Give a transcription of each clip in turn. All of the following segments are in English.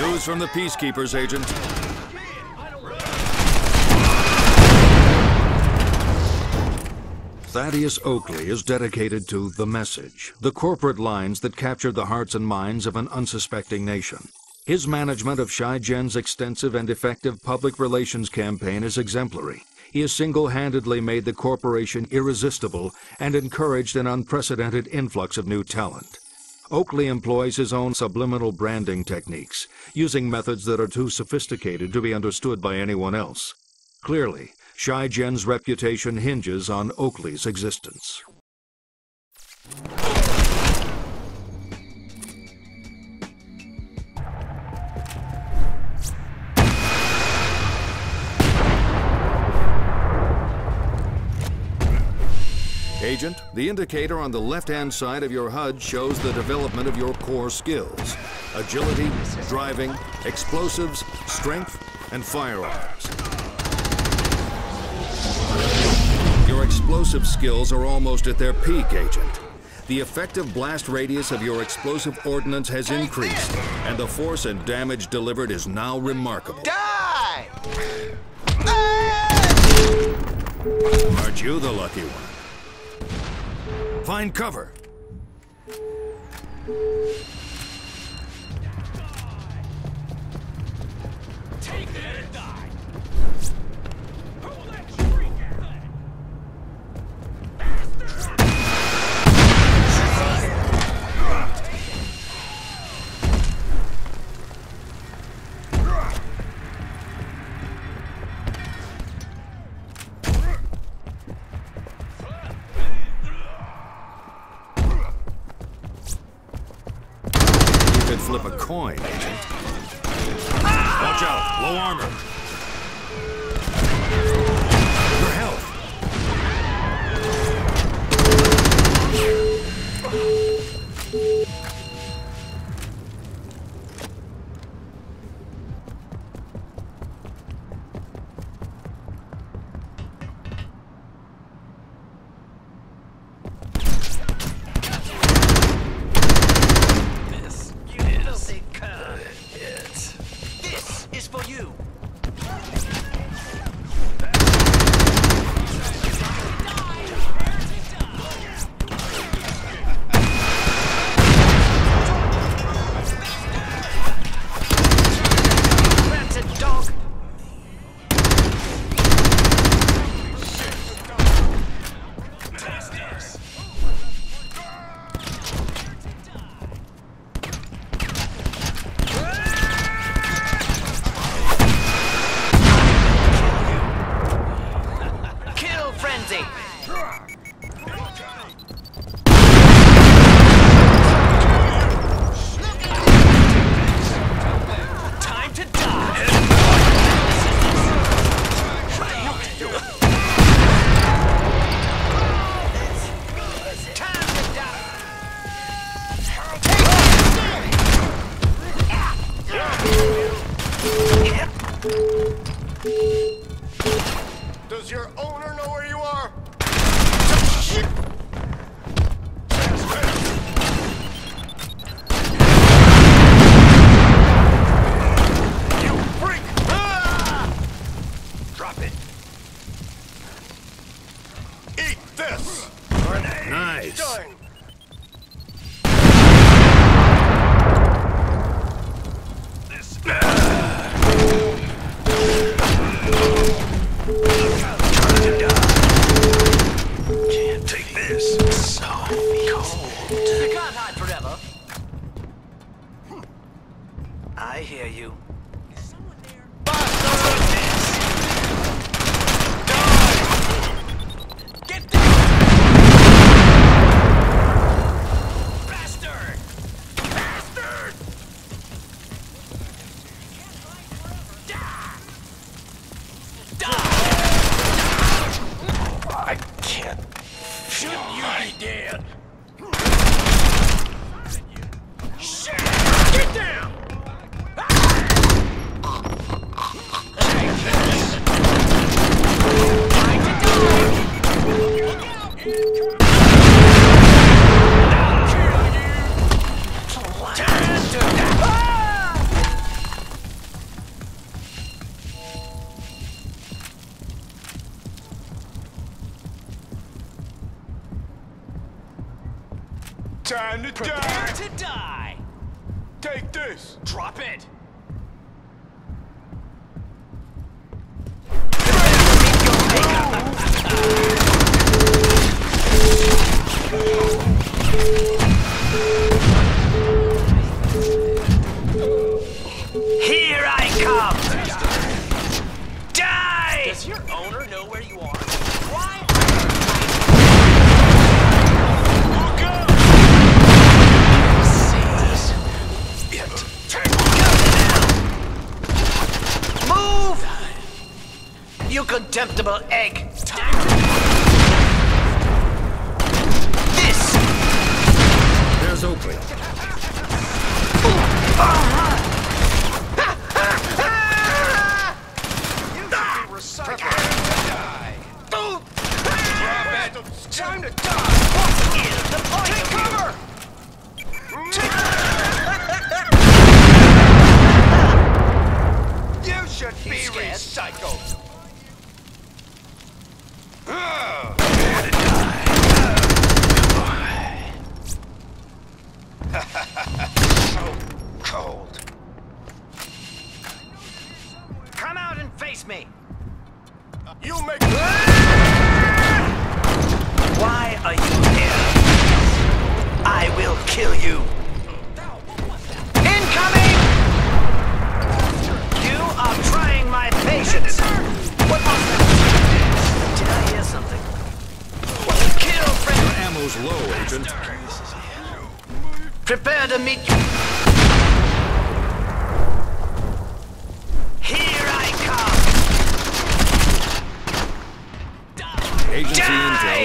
News from the Peacekeepers, Agent. Thaddeus Oakley is dedicated to The Message, the corporate lines that captured the hearts and minds of an unsuspecting nation. His management of Shai-Gen's extensive and effective public relations campaign is exemplary. He has single-handedly made the corporation irresistible and encouraged an unprecedented influx of new talent. Oakley employs his own subliminal branding techniques, using methods that are too sophisticated to be understood by anyone else. Clearly, Shai-Gen's reputation hinges on Oakley's existence. Agent, the indicator on the left-hand side of your HUD shows the development of your core skills. Agility, driving, explosives, strength, and firearms. Your explosive skills are almost at their peak, Agent. The effective blast radius of your explosive ordnance has increased, and the force and damage delivered is now remarkable. Die! Aren't you the lucky one? Find cover. Flip a coin, Agent. Watch out! Low armor! Shouldn't you be dead? To Prepare die. to die! Take this. Drop it! Contemptible egg! This! There's Oakley. Time to die. What is the point Take of you? You should be scared? recycled. so cold. Come out and face me! You make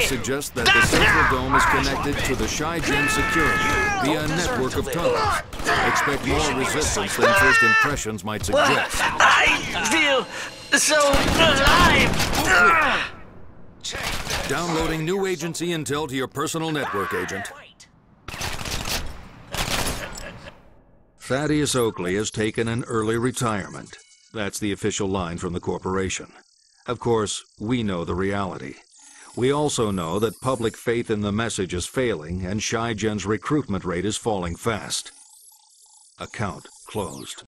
Suggests that the central dome is connected to the Shai-Gen security via a uh, network of tunnels. Expect more resistance than first impressions might suggest. I feel so alive! Downloading new agency intel to your personal network, Agent. Thaddeus Oakley has taken an early retirement. That's the official line from the corporation. Of course, we know the reality. We also know that public faith in the message is failing and Shai-Gen's recruitment rate is falling fast. Account closed.